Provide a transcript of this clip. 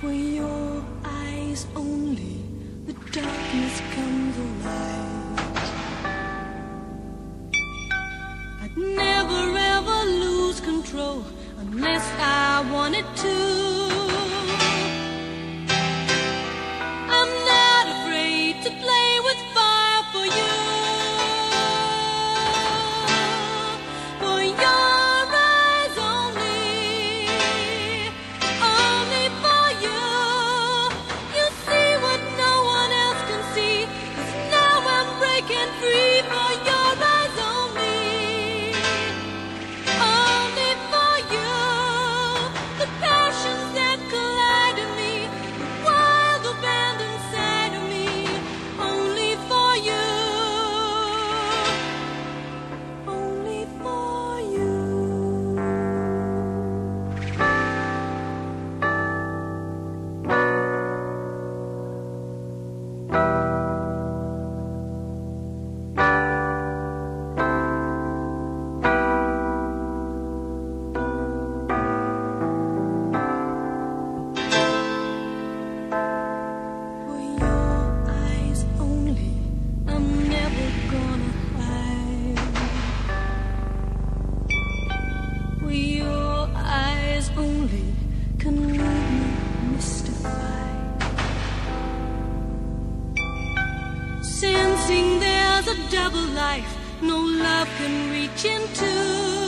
For your eyes only, the darkness comes alive. I'd never ever lose control unless I wanted to. only can leave me mystified. Sensing there's a double life no love can reach into.